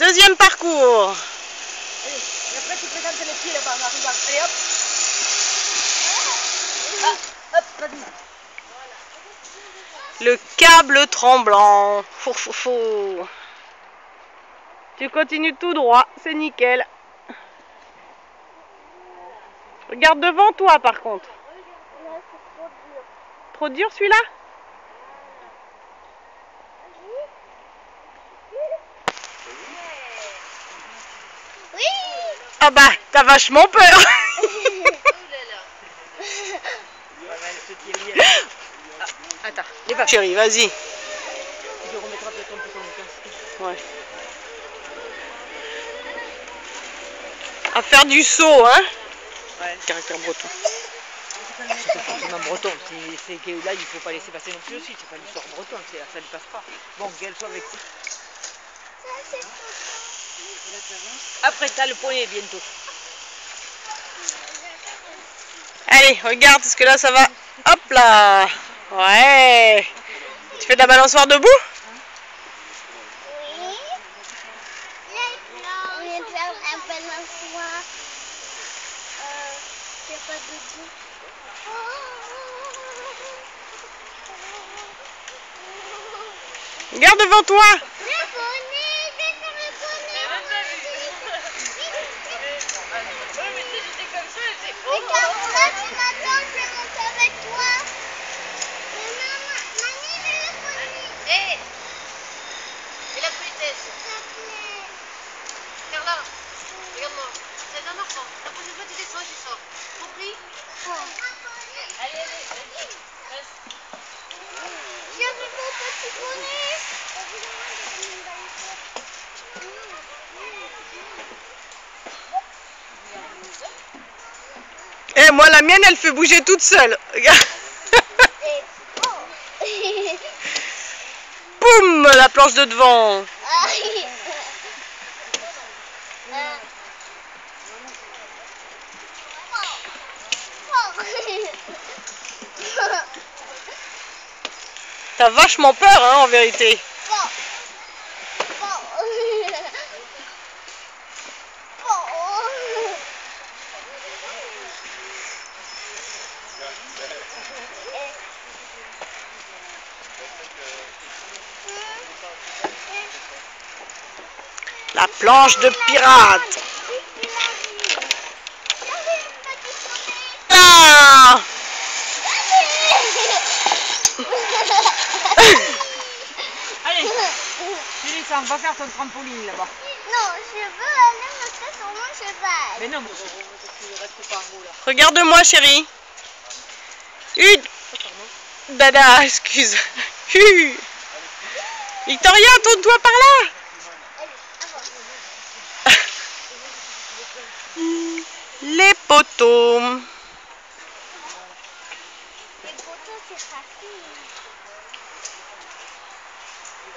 Deuxième parcours. Allez, et après tu présentes les pieds là-bas en arrivant. Allez hop ah, Hop, vas-y. Le câble tremblant. Fou, fou, fou. Tu continues tout droit, c'est nickel. Regarde devant toi par contre. Là, trop dur. Trop dur celui-là Oui Ah bah, t'as vachement peur. Ah, attends, les vaches. Chérie, vas-y. Tu remettras peut-être un peu ton casque. Ouais. À faire du saut, hein Ouais. Caractère breton. C'est pas forcément breton. C'est c'est que là, il faut pas laisser passer non plus aussi. C'est pas une histoire bretonne. c'est- Ça ne passe pas. Bon, qu'elle soit avec. Ça, c'est Après, t'as le poney bientôt. Allez, regarde, parce que là, ça va. Hop là Ouais Tu fais de la balançoire debout? Oui. On de balançoire. Euh, c'est pas debout. Regarde devant toi Le bonnet, j'ai fait le bonnet. Regarde, là, tu m'attends, je vais monter avec toi. Mais maman, mamie, mais le Et la politesse. Carla, regarde-moi. C'est un enfant. La prochaine fois, tu descends et tu sors? Compris Allez, allez, vas-y. J'ai vu mon petit bonnet. Eh, moi, la mienne, elle fait bouger toute seule. Regarde. Et oh. Boum La planche de devant. T'as vachement peur, hein, en vérité. Bon. Bon. Bon. La planche de pirate. Là Allez, tu descends. Va faire ton trampoline là-bas. Non, je veux aller monter sur mon cheval. Mais non, mais reste pas en haut là. Regarde-moi, chérie. Une. Dada, excuse. Victoria, tourne-toi par là. Les poteaux. Les poteaux, c'est facile.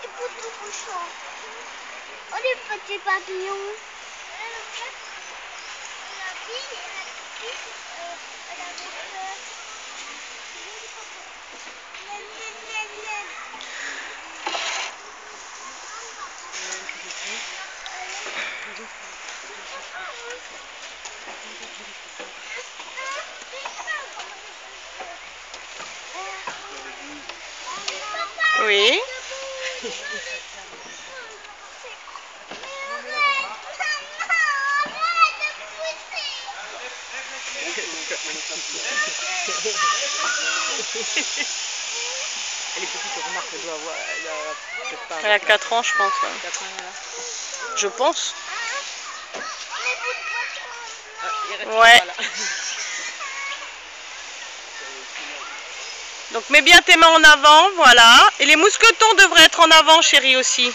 Les poteaux bouchons. Oh, les petits papillons. La fille, elle avait peur. Oui. Elle est petite, remarque, elle doit avoir. Elle a pas. Elle a 4 ans, je pense. ouais. 4 ans, là. Je pense. Ouais. Donc mets bien tes mains en avant, voilà. Et les mousquetons devraient être en avant, chérie, aussi.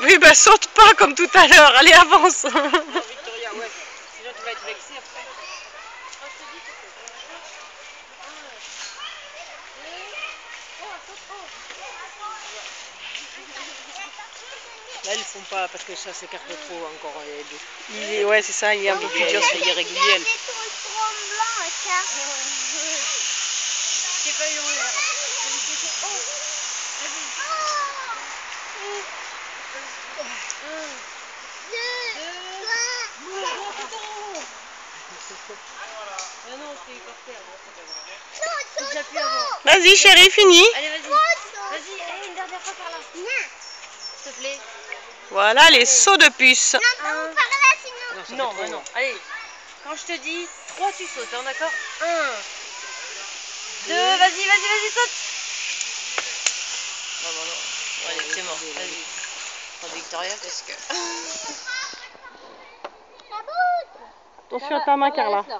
Oui, bah saute pas comme tout à l'heure. Allez, avance. Non, Victoria, ouais. Sinon, tu vas être vexée après. Là, ils font pas parce que ça s'écarte trop encore. Il est- ouais, c'est ça, il est un peu plus dur. Il est irrégulier. elle. Les trucs trop blancs, ça. J'ai Voilà les sauts de puce. non, non, par là sinon. Non, trop bah non. Allez. Quand je te dis 3, tu sautes, hein, d'accord 1, 2, vas-y, vas-y, vas-y, saute. Non, non, non. Allez, c'est mort. Vas-y. Prends Victoria parce que. Attention à ta main, Carla. Tombé.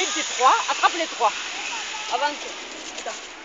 Une des trois, attrape les trois. Attends. On te décrocher. Non